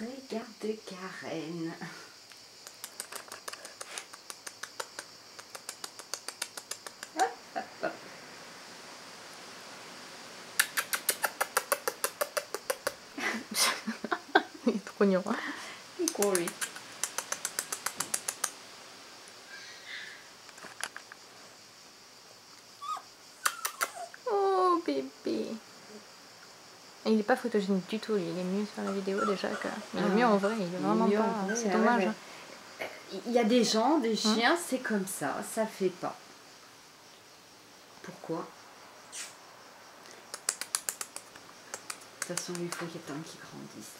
Regarde Karen. Il est trop mignon. Il est lui. Oh bébé. Il est pas photogénique du tout, il est mieux sur la vidéo déjà que. Il est Ah. mieux en vrai, il est Il est vraiment pas. C'est ah dommage. hein. ouais. Il y a des gens, des chiens, c'est comme ça, ça fait pas. Pourquoi? De toute façon, il faut qu'il y ait temps qu'ils grandissent.